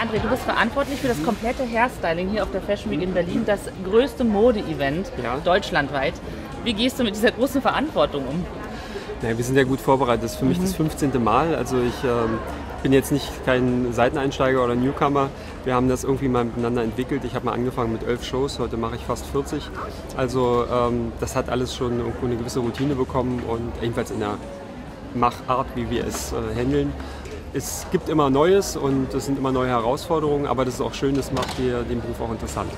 André, du bist verantwortlich für das komplette Hairstyling hier auf der Fashion Week in Berlin, das größte Mode-Event Ja. deutschlandweit. Wie gehst du mit dieser großen Verantwortung um? Naja, wir sind ja gut vorbereitet. Das ist für mich das 15. Mal. Also ich ähm, bin jetzt nicht kein Seiteneinsteiger oder Newcomer. Wir haben das irgendwie mal miteinander entwickelt. Ich habe mal angefangen mit elf Shows, heute mache ich fast 40. Also ähm, das hat alles schon irgendwo eine gewisse Routine bekommen und jedenfalls in der Machart, wie wir es äh, handeln. Es gibt immer Neues und es sind immer neue Herausforderungen, aber das ist auch schön, das macht dir den Beruf auch interessant.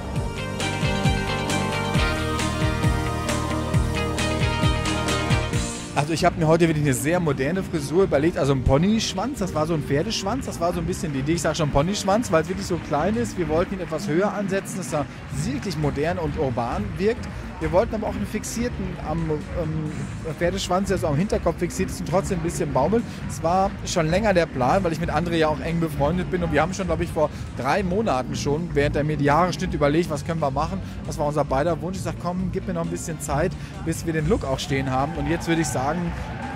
Also ich habe mir heute wirklich eine sehr moderne Frisur überlegt. Also ein Ponyschwanz, das war so ein Pferdeschwanz, das war so ein bisschen die Idee. Ich sage schon Ponyschwanz, weil es wirklich so klein ist. Wir wollten ihn etwas höher ansetzen, dass er wirklich modern und urban wirkt. Wir wollten aber auch einen fixierten am ähm, Pferdeschwanz, der so am Hinterkopf fixiert ist und trotzdem ein bisschen baumelt. Es war schon länger der Plan, weil ich mit André ja auch eng befreundet bin und wir haben schon, glaube ich, vor drei Monaten schon, während er mir die Haare schnitt, überlegt, was können wir machen. Das war unser beider Wunsch. Ich sage, komm, gib mir noch ein bisschen Zeit, bis wir den Look auch stehen haben. Und jetzt würde ich sagen,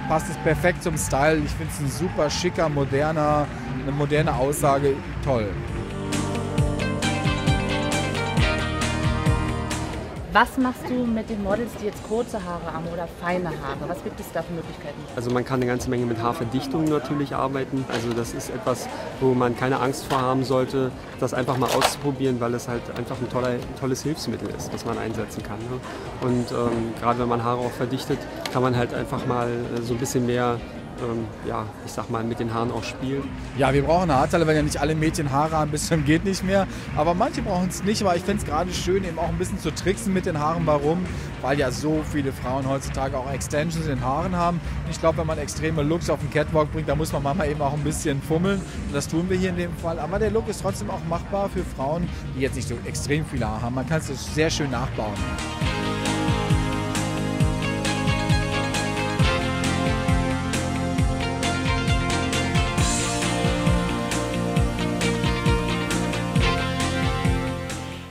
passt es perfekt zum Style. Ich finde es ein super schicker, moderner, eine moderne Aussage. Toll. Was machst du mit den Models, die jetzt kurze Haare haben oder feine Haare? Was gibt es da für Möglichkeiten? Also man kann eine ganze Menge mit Haarverdichtung natürlich arbeiten. Also das ist etwas, wo man keine Angst vor haben sollte, das einfach mal auszuprobieren, weil es halt einfach ein, toller, ein tolles Hilfsmittel ist, das man einsetzen kann. Ne? Und ähm, gerade wenn man Haare auch verdichtet, kann man halt einfach mal äh, so ein bisschen mehr, ähm, ja, ich sag mal, mit den Haaren auch spielen. Ja, wir brauchen eine Haarteile, wenn ja nicht alle Mädchen Haare haben, bis zum geht nicht mehr. Aber manche brauchen es nicht, aber ich finde es gerade schön, eben auch ein bisschen zu tricksen mit den Haaren. Warum? Weil ja so viele Frauen heutzutage auch Extensions in den Haaren haben. Ich glaube, wenn man extreme Looks auf den Catwalk bringt, da muss man manchmal eben auch ein bisschen fummeln. Und das tun wir hier in dem Fall. Aber der Look ist trotzdem auch machbar für Frauen, die jetzt nicht so extrem viele Haare haben. Man kann es sehr schön nachbauen.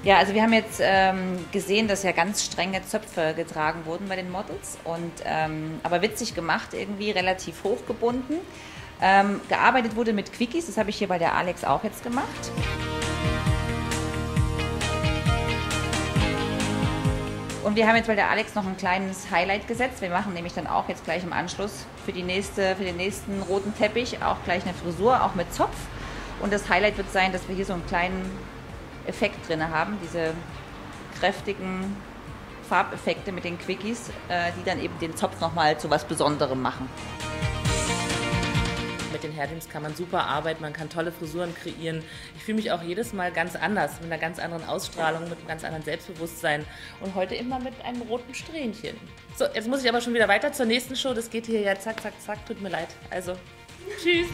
Ja, also wir haben jetzt ähm, gesehen, dass ja ganz strenge Zöpfe getragen wurden bei den Models und ähm, aber witzig gemacht, irgendwie relativ hochgebunden. Ähm, gearbeitet wurde mit Quickies, das habe ich hier bei der Alex auch jetzt gemacht. Und wir haben jetzt bei der Alex noch ein kleines Highlight gesetzt. Wir machen nämlich dann auch jetzt gleich im Anschluss für, die nächste, für den nächsten roten Teppich auch gleich eine Frisur, auch mit Zopf. Und das Highlight wird sein, dass wir hier so einen kleinen Effekt drin haben, diese kräftigen Farbeffekte mit den Quickies, äh, die dann eben den Zopf nochmal zu was Besonderem machen. Mit den Hairpins kann man super arbeiten, man kann tolle Frisuren kreieren. Ich fühle mich auch jedes Mal ganz anders, mit einer ganz anderen Ausstrahlung, mit einem ganz anderen Selbstbewusstsein und heute immer mit einem roten Strähnchen. So, jetzt muss ich aber schon wieder weiter zur nächsten Show. Das geht hier ja zack, zack, zack. Tut mir leid. Also, tschüss.